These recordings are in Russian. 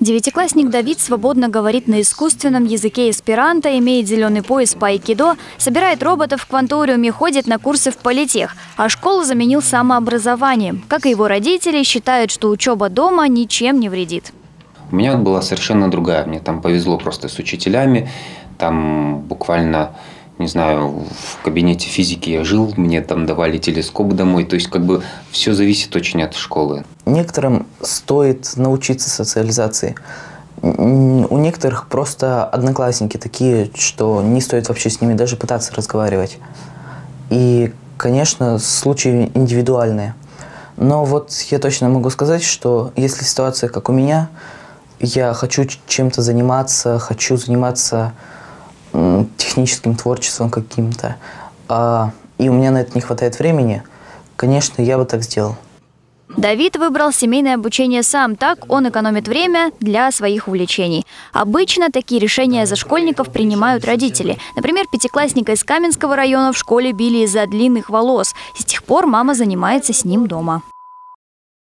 Девятиклассник Давид свободно говорит на искусственном языке эсперанто, имеет зеленый пояс по айкидо, собирает роботов в кванториуме, ходит на курсы в политех, а школу заменил самообразованием. Как и его родители, считают, что учеба дома ничем не вредит. У меня была совершенно другая. Мне там повезло просто с учителями. Там буквально не знаю, в кабинете физики я жил, мне там давали телескоп домой. То есть, как бы все зависит очень от школы. Некоторым стоит научиться социализации. У некоторых просто одноклассники такие, что не стоит вообще с ними даже пытаться разговаривать. И, конечно, случаи индивидуальные. Но вот я точно могу сказать, что если ситуация как у меня, я хочу чем-то заниматься, хочу заниматься техническим творчеством каким-то, а, и у меня на это не хватает времени, конечно, я бы так сделал. Давид выбрал семейное обучение сам, так он экономит время для своих увлечений. Обычно такие решения за школьников принимают родители. Например, пятиклассника из Каменского района в школе били из-за длинных волос. С тех пор мама занимается с ним дома.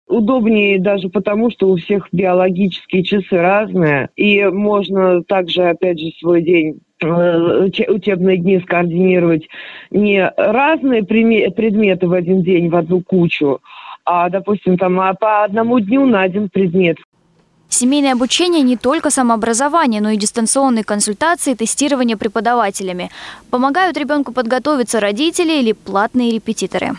Удобнее даже потому, что у всех биологические часы разные, и можно также, опять же, свой день учебные дни скоординировать не разные предметы в один день в одну кучу, а, допустим, там а по одному дню на один предмет. Семейное обучение не только самообразование, но и дистанционные консультации, тестирование преподавателями. Помогают ребенку подготовиться родители или платные репетиторы.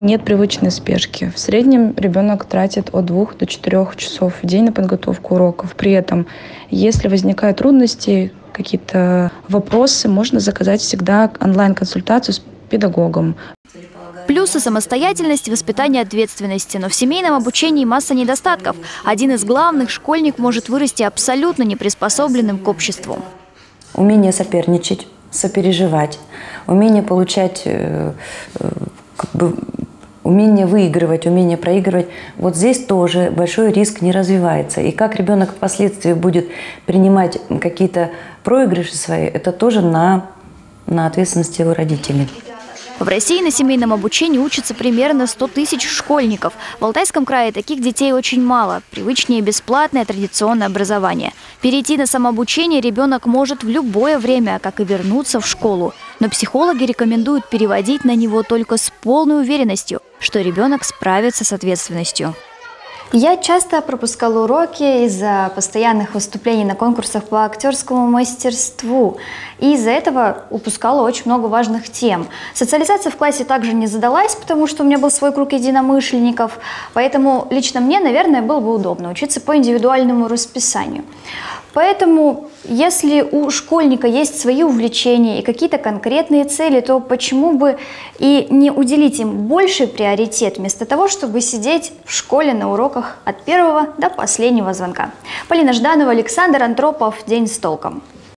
Нет привычной спешки. В среднем ребенок тратит от двух до четырех часов в день на подготовку уроков. При этом, если возникают трудности, какие-то вопросы, можно заказать всегда онлайн-консультацию с педагогом. Плюсы самостоятельности, воспитания ответственности. Но в семейном обучении масса недостатков. Один из главных – школьник может вырасти абсолютно неприспособленным к обществу. Умение соперничать, сопереживать, умение получать э, э, как бы, умение выигрывать, умение проигрывать, вот здесь тоже большой риск не развивается. И как ребенок впоследствии будет принимать какие-то проигрыши свои, это тоже на, на ответственности его родителей. В России на семейном обучении учатся примерно 100 тысяч школьников. В Алтайском крае таких детей очень мало. Привычнее бесплатное традиционное образование. Перейти на самообучение ребенок может в любое время, как и вернуться в школу. Но психологи рекомендуют переводить на него только с полной уверенностью, что ребенок справится с ответственностью. Я часто пропускала уроки из-за постоянных выступлений на конкурсах по актерскому мастерству. И из-за этого упускала очень много важных тем. Социализация в классе также не задалась, потому что у меня был свой круг единомышленников. Поэтому лично мне, наверное, было бы удобно учиться по индивидуальному расписанию. Поэтому, если у школьника есть свои увлечения и какие-то конкретные цели, то почему бы и не уделить им больший приоритет, вместо того, чтобы сидеть в школе на уроках от первого до последнего звонка. Полина Жданова, Александр Антропов. День с толком.